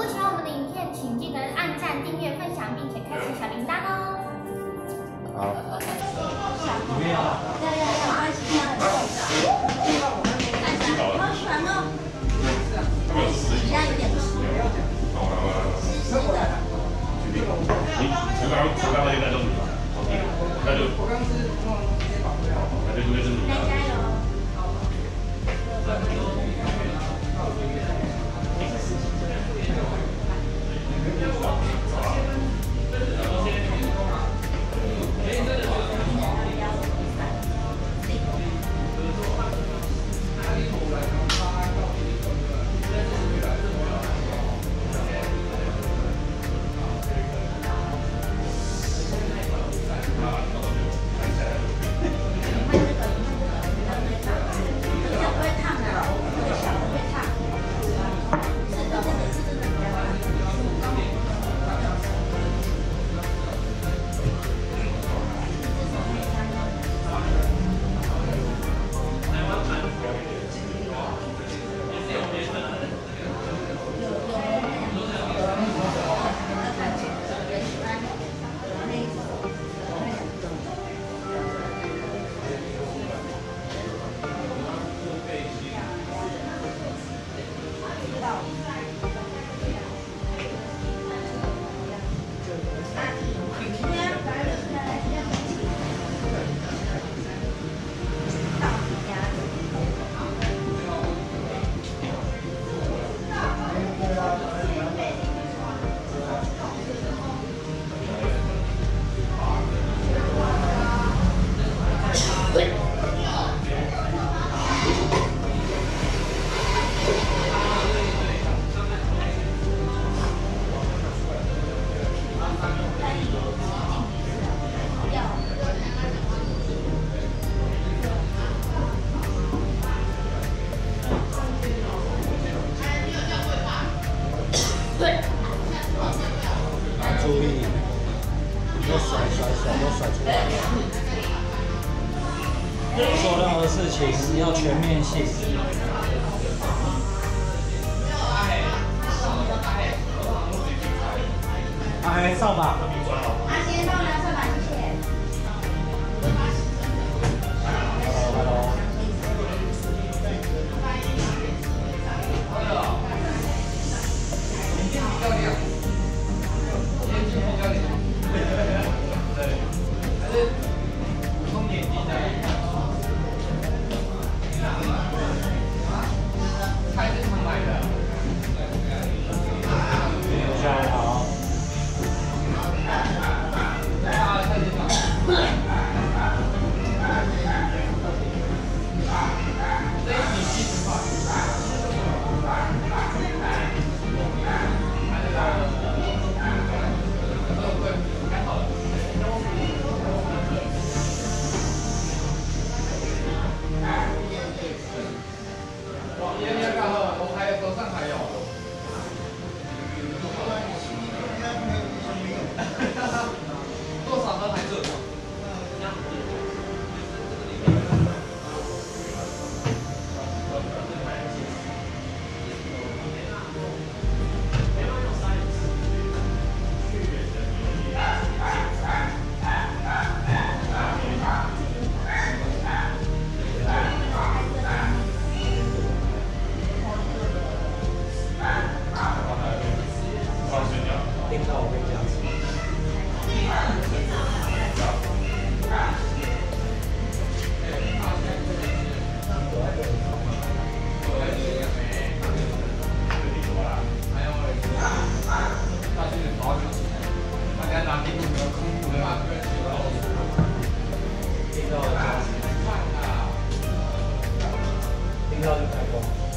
果喜欢我们的影片，请记得按赞、订阅、分享，并且开启小铃铛哦。好，要要要，关系要很重。好喜欢哦。一样一点湿湿的。你刚刚刚刚那个那，就那就是你 哎，扫不要离开我。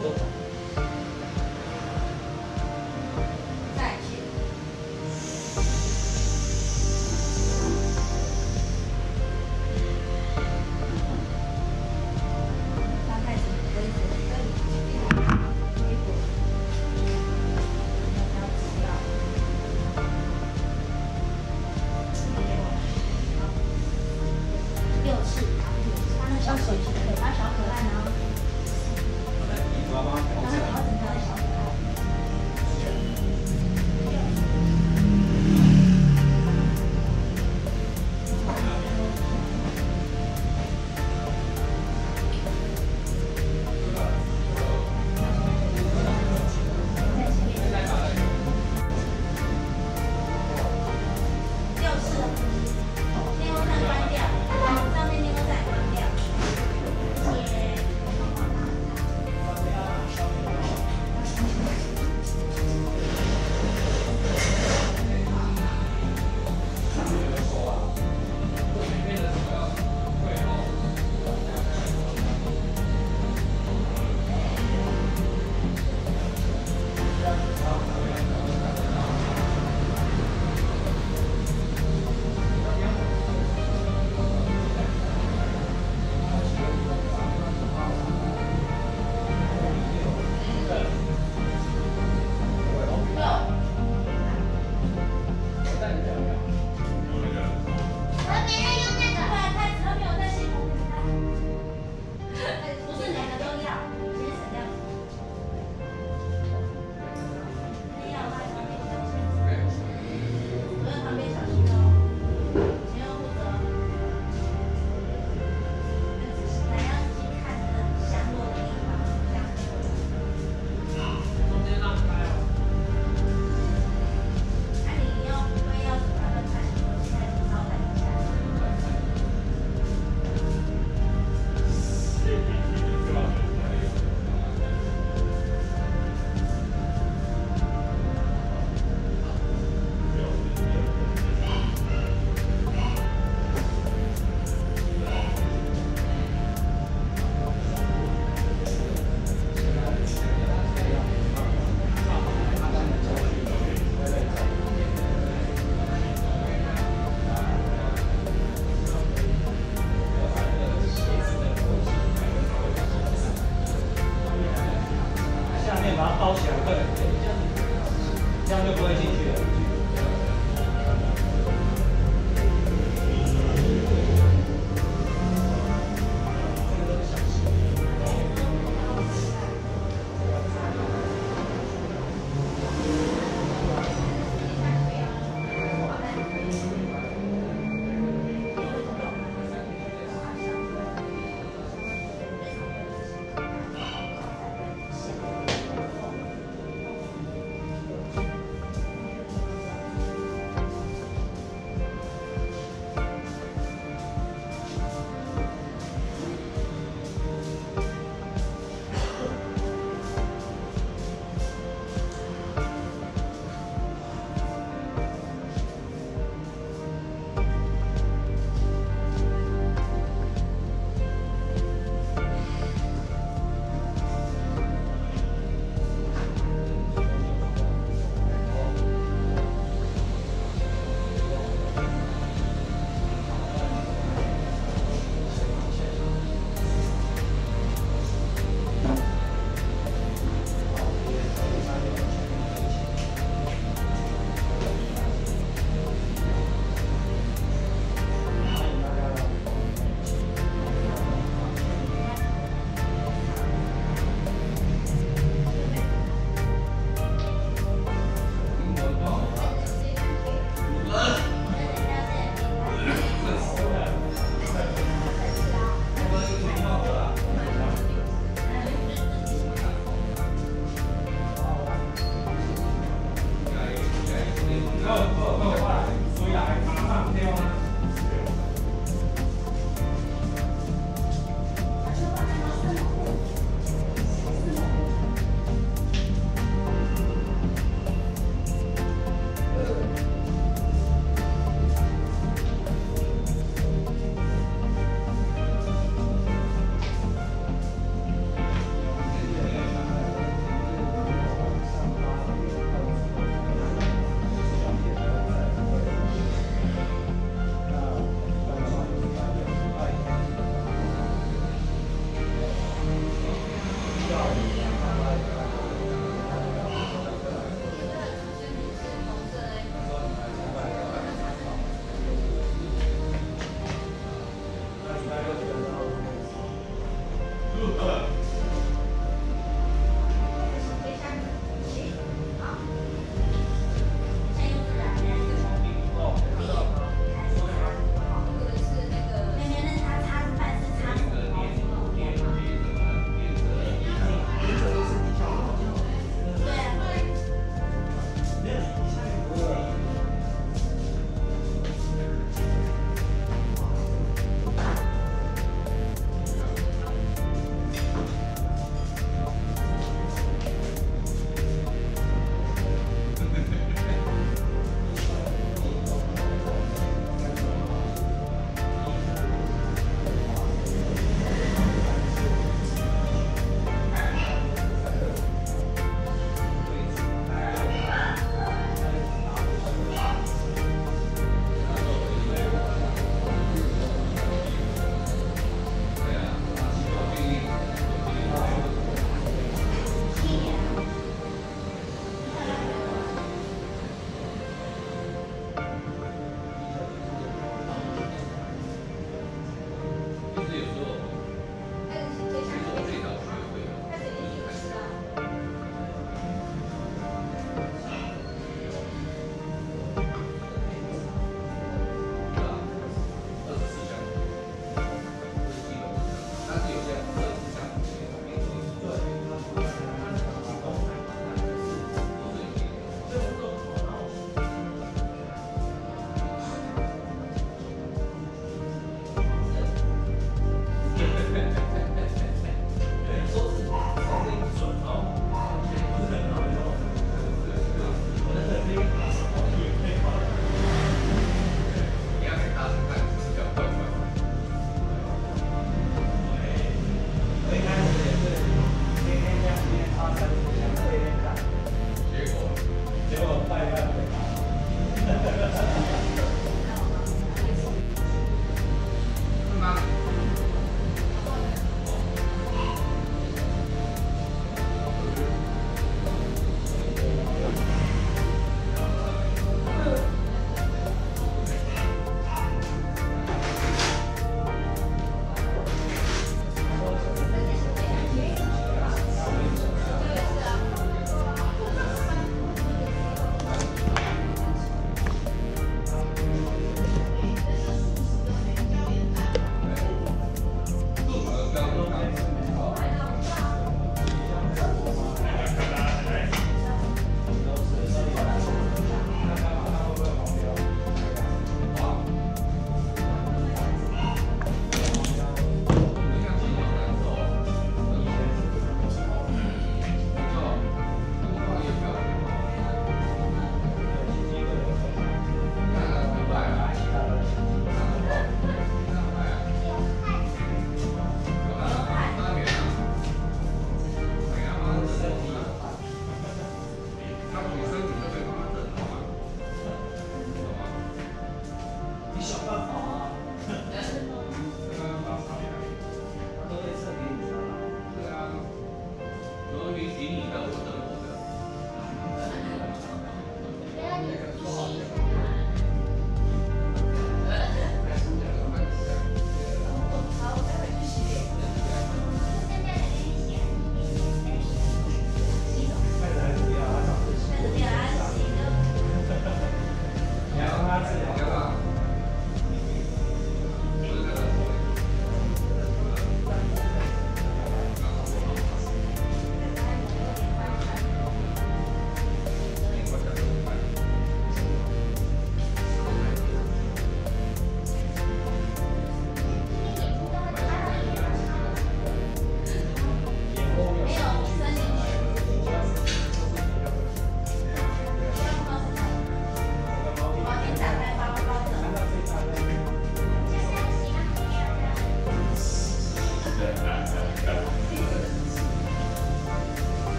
多看影片，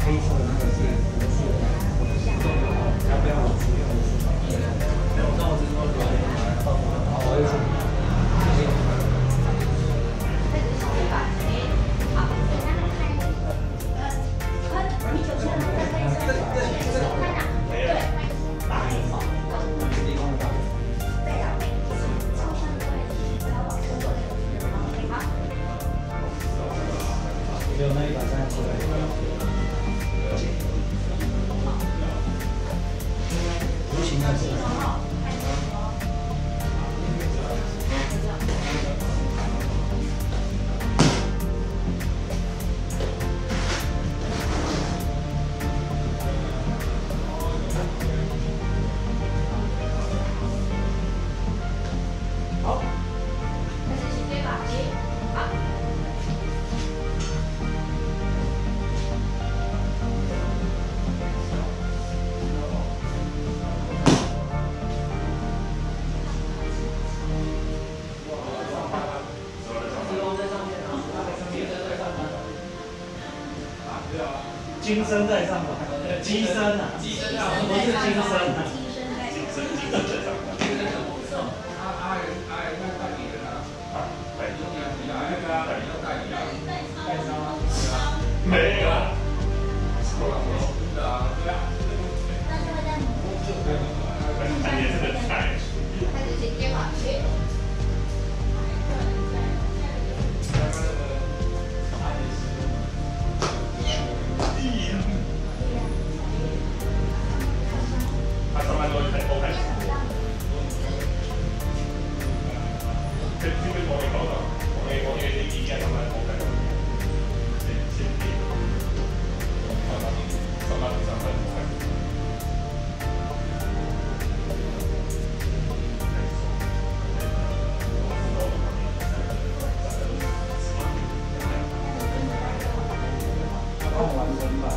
黑色的，那者是红色的，或者是棕色的，我职业是什么。然后，当我，的话，我就什。金身在上吧，机身啊，机身啊，不是金身、啊。法，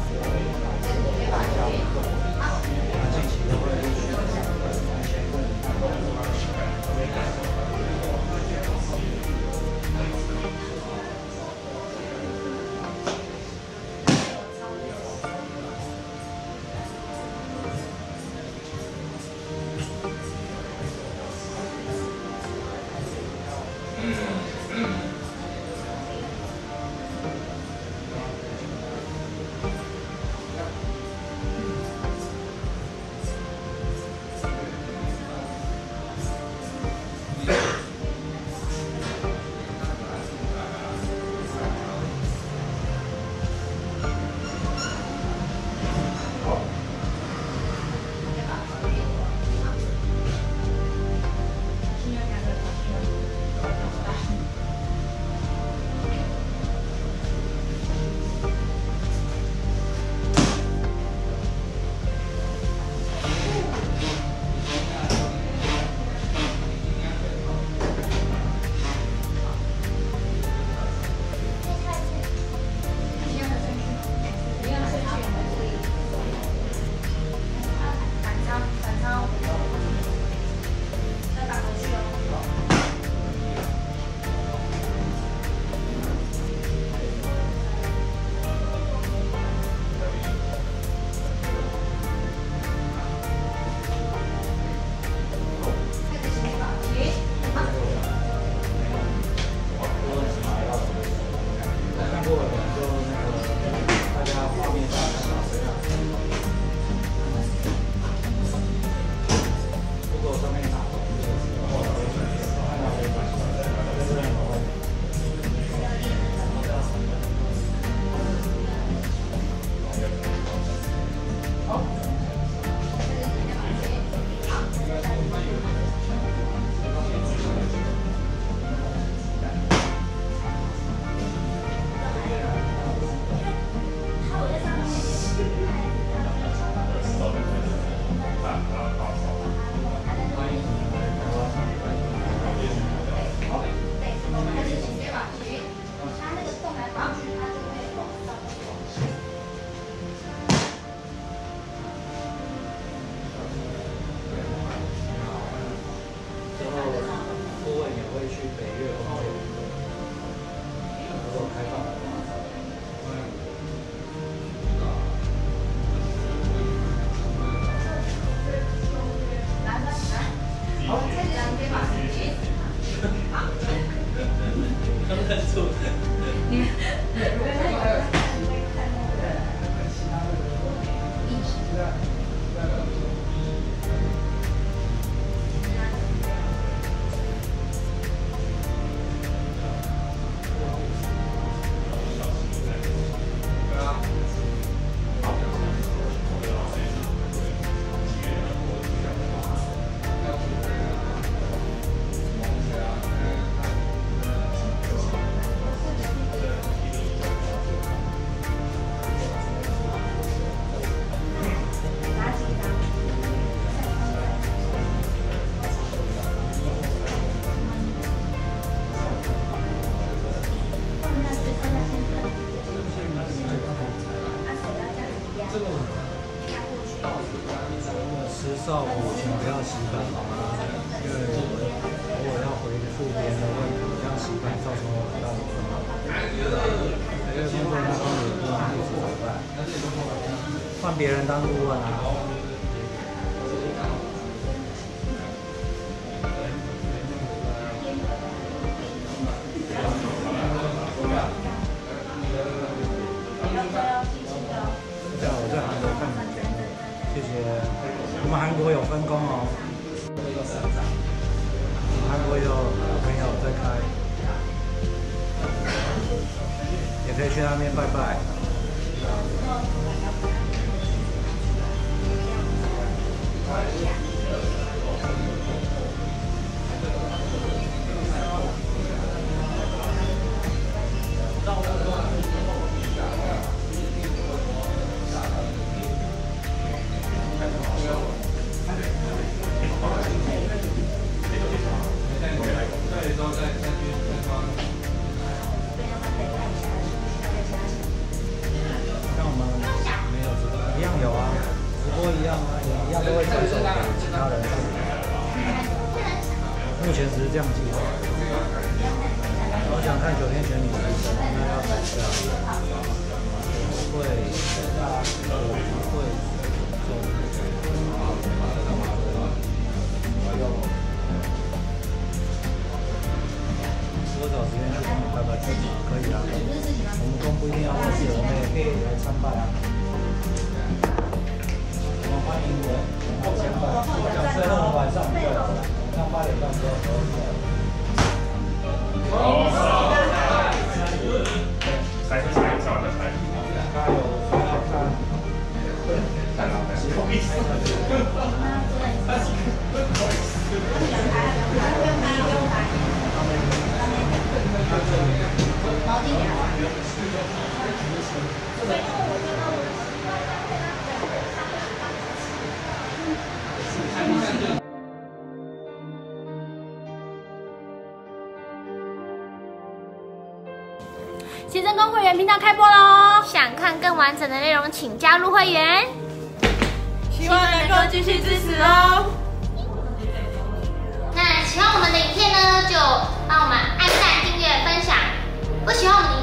完整的内容请加入会员。希望能够继续支持哦。那喜欢我们的影片呢就帮我们按赞订阅分享。不喜欢我们